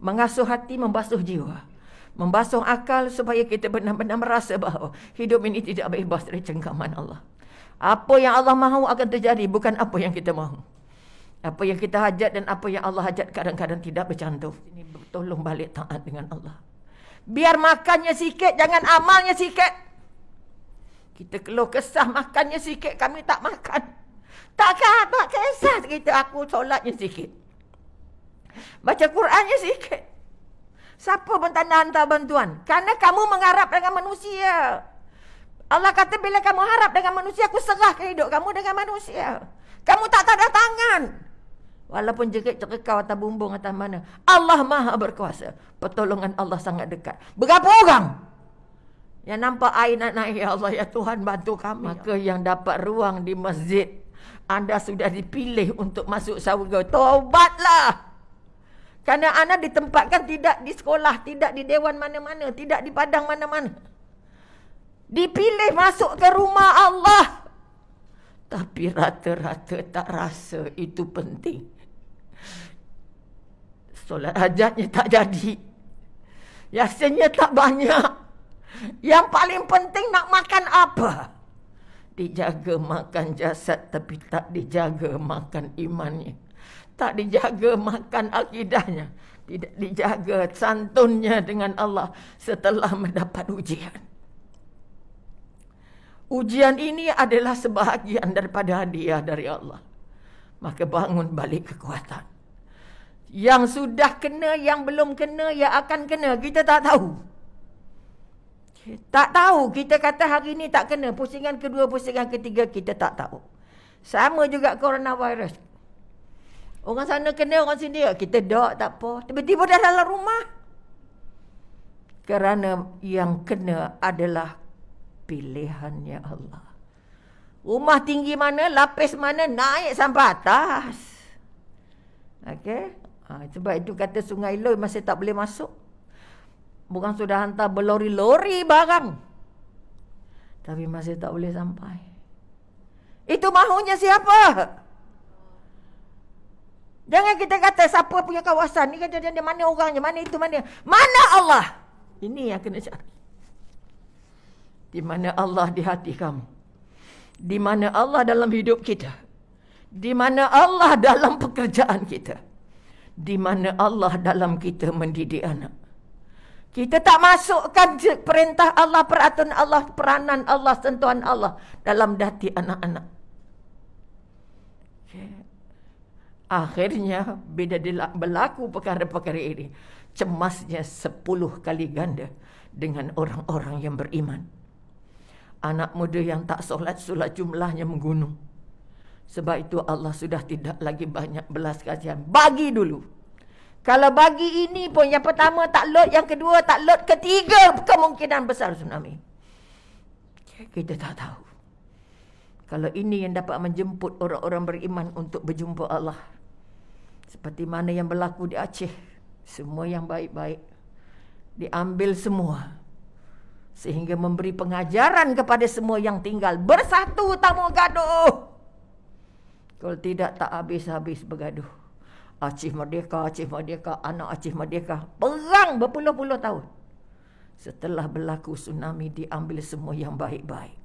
Mengasuh hati, membasuh jiwa. Membasuh akal supaya kita benar-benar merasa bahawa hidup ini tidak bebas dari cengkaman Allah. Apa yang Allah mahu akan terjadi, bukan apa yang kita mahu. Apa yang kita hajat dan apa yang Allah hajat kadang-kadang tidak bercantum. Ini tolong balik taat dengan Allah. Biar makannya sikit, jangan amalnya sikit. Kita keluh kesah makannya sikit, kami tak makan. Takkan, tak kisah kita aku solatnya sikit. Baca Qurannya sikit. Siapa pun tak nak hantar bantuan? Karena kamu mengharap dengan manusia. Allah kata bila kamu harap dengan manusia, aku serahkan hidup kamu dengan manusia. Kamu tak ada tangan. Walaupun jerit-jerit kau atas bumbung atas mana. Allah maha berkuasa. Pertolongan Allah sangat dekat. Berapa orang? Yang nampak air nak naik. Ya Allah, ya Tuhan bantu kami. Maka yang dapat ruang di masjid. Anda sudah dipilih untuk masuk syurga. Taubatlah. Kerana anda ditempatkan tidak di sekolah, tidak di dewan mana-mana, tidak di padang mana-mana. Dipilih masuk ke rumah Allah. Tapi rata-rata tak rasa itu penting. Solat hajatnya tak jadi. Yasinnya tak banyak. Yang paling penting nak makan apa? Dijaga makan jasad tapi tak dijaga makan imannya tak dijaga makan akidahnya, tidak dijaga santunnya dengan Allah setelah mendapat ujian. Ujian ini adalah sebahagian daripada hadiah dari Allah. Maka bangun balik kekuatan. Yang sudah kena, yang belum kena, yang akan kena, kita tak tahu. Tak tahu, kita kata hari ini tak kena. Pusingan kedua, pusingan ketiga, kita tak tahu. Sama juga coronavirus. Orang sana kena, orang sini. Kita dok tak apa. Tiba-tiba dah dalam rumah. Kerana yang kena adalah pilihannya Allah. Rumah tinggi mana, lapis mana, naik sampai atas. Okey. Ha, sebab itu kata Sungai Loi masih tak boleh masuk. Bukan sudah hantar berlori-lori barang. Tapi masih tak boleh sampai. Itu mahunya siapa? Jangan kita kata siapa punya kawasan ni kata dia mana orangnya, mana itu mana. Mana Allah? Ini yang kena cari. Di mana Allah di hati kamu? Di mana Allah dalam hidup kita? Di mana Allah dalam pekerjaan kita? Di mana Allah dalam kita mendidik anak? Kita tak masukkan perintah Allah, peraturan Allah, peranan Allah, sentuhan Allah dalam hati anak-anak. Akhirnya bila berlaku perkara-perkara ini cemasnya sepuluh kali ganda dengan orang-orang yang beriman. Anak muda yang tak solat solat jumlahnya menggunung. Sebab itu Allah sudah tidak lagi banyak belas kasihan. Bagi dulu. Kalau bagi ini pun yang pertama tak load, yang kedua tak load, ketiga kemungkinan besar tsunami. Kita tak tahu. Kalau ini yang dapat menjemput orang-orang beriman untuk berjumpa Allah. Seperti mana yang berlaku di Aceh. Semua yang baik-baik. Diambil semua. Sehingga memberi pengajaran kepada semua yang tinggal. Bersatu tak mau gaduh. Kalau tidak tak habis-habis bergaduh. Aceh Merdeka, Aceh Merdeka, anak Aceh Merdeka. Perang berpuluh-puluh tahun. Setelah berlaku tsunami diambil semua yang baik-baik.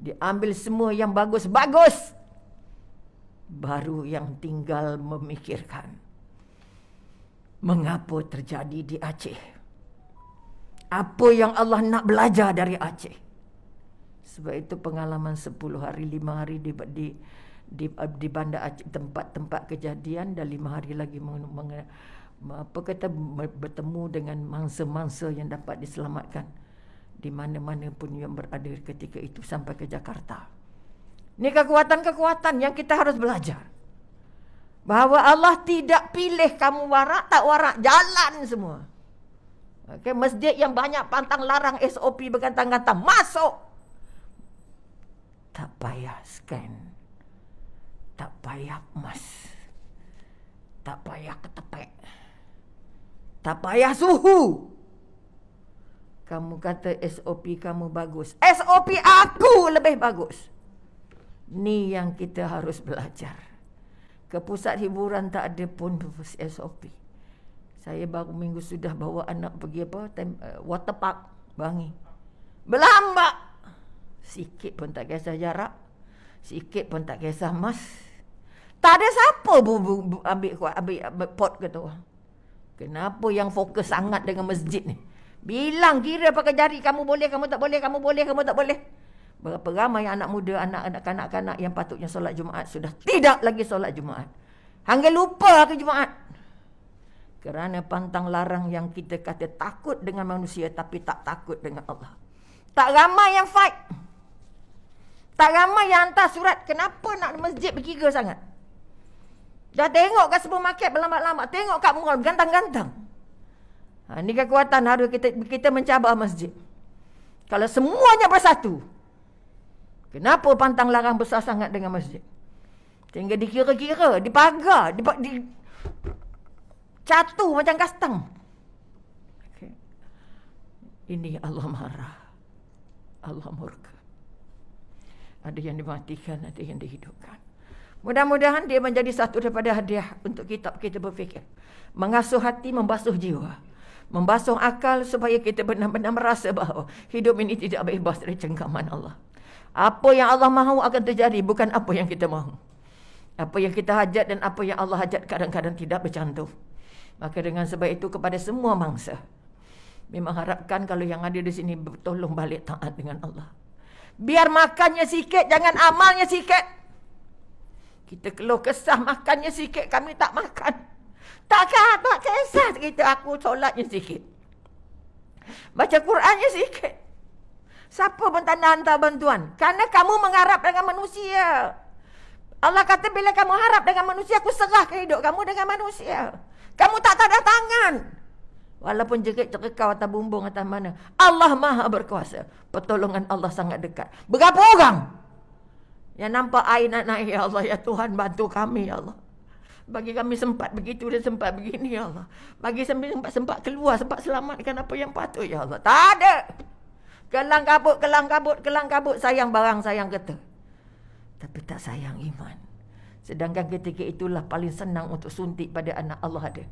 Diambil semua yang bagus-bagus baru yang tinggal memikirkan mengapa terjadi di Aceh. Apa yang Allah nak belajar dari Aceh. Sebab itu pengalaman 10 hari, 5 hari di di di, di bandar Aceh tempat-tempat kejadian dan 5 hari lagi meng, meng, apa kata bertemu dengan mangsa-mangsa yang dapat diselamatkan di mana-mana pun yang berada ketika itu sampai ke Jakarta. Ini kekuatan-kekuatan yang kita harus belajar. Bahawa Allah tidak pilih kamu warak, tak warak. Jalan semua. Okay, masjid yang banyak pantang larang SOP bergantang-gantang. Masuk. Tak payah scan. Tak payah emas. Tak payah ketepek. Tak payah suhu. Kamu kata SOP kamu bagus. SOP aku lebih bagus. Ni yang kita harus belajar. Ke pusat hiburan tak ada pun SOP. Saya baru minggu sudah bawa anak pergi apa? Uh, water park. Bangi. Berlambak. Sikit pun tak kisah jarak. Sikit pun tak kisah mas. Tak ada siapa bu, bu, bu, ambil, ambil, ambil pot ke tu. Kenapa yang fokus sangat dengan masjid ni? Bilang kira pakai jari kamu boleh, kamu tak boleh, kamu boleh, kamu tak boleh. Berapa ramai anak muda, anak-anak kanak-kanak yang patutnya solat Jumaat sudah tidak lagi solat Jumaat. Hangga lupa ke Jumaat. Kerana pantang larang yang kita kata takut dengan manusia tapi tak takut dengan Allah. Tak ramai yang fight. Tak ramai yang hantar surat. Kenapa nak masjid berkira sangat? Dah tengok kat supermarket berlama-lama. Tengok kat mall gantang-gantang. Ha, ini kekuatan harus kita kita mencabar masjid. Kalau semuanya bersatu. Kenapa pantang larang besar sangat dengan masjid? Sehingga dikira-kira, dipagar, di, di, Catu macam kastang. Okay. Ini Allah marah. Allah murka. Ada yang dimatikan, ada yang dihidupkan. Mudah-mudahan dia menjadi satu daripada hadiah untuk kitab kita berfikir. Mengasuh hati, membasuh jiwa. Membasuh akal supaya kita benar-benar merasa bahawa hidup ini tidak bebas dari cengkaman Allah. Apa yang Allah mahu akan terjadi, bukan apa yang kita mahu. Apa yang kita hajat dan apa yang Allah hajat kadang-kadang tidak bercantum. Maka dengan sebab itu kepada semua mangsa. Memang harapkan kalau yang ada di sini tolong balik taat dengan Allah. Biar makannya sikit, jangan amalnya sikit. Kita keluh kesah makannya sikit, kami tak makan. Takkan tak kisah kita aku solatnya sikit. Baca Qurannya sikit. Siapa pun tak nak hantar bantuan. Karena kamu mengharap dengan manusia. Allah kata bila kamu harap dengan manusia, aku serahkan hidup kamu dengan manusia. Kamu tak ada tangan. Walaupun jerit cekau atas bumbung atas mana. Allah maha berkuasa. Pertolongan Allah sangat dekat. Berapa orang? Yang nampak air nak naik. Ya Allah, ya Tuhan bantu kami ya Allah. Bagi kami sempat begitu dan sempat begini ya Allah. Bagi sempat, sempat keluar, sempat selamatkan apa yang patut ya Allah. Tak ada. Kelang kabut, kelang kabut, kelang kabut. Sayang barang, sayang kata. Tapi tak sayang iman. Sedangkan ketika itulah paling senang untuk suntik pada anak Allah ada.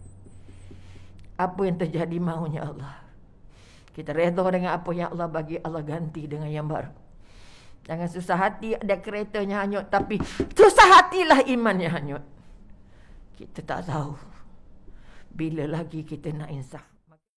Apa yang terjadi maunya Allah. Kita redha dengan apa yang Allah bagi, Allah ganti dengan yang baru. Jangan susah hati ada keretanya hanyut. Tapi susah hatilah imannya hanyut. Kita tak tahu. Bila lagi kita nak insaf.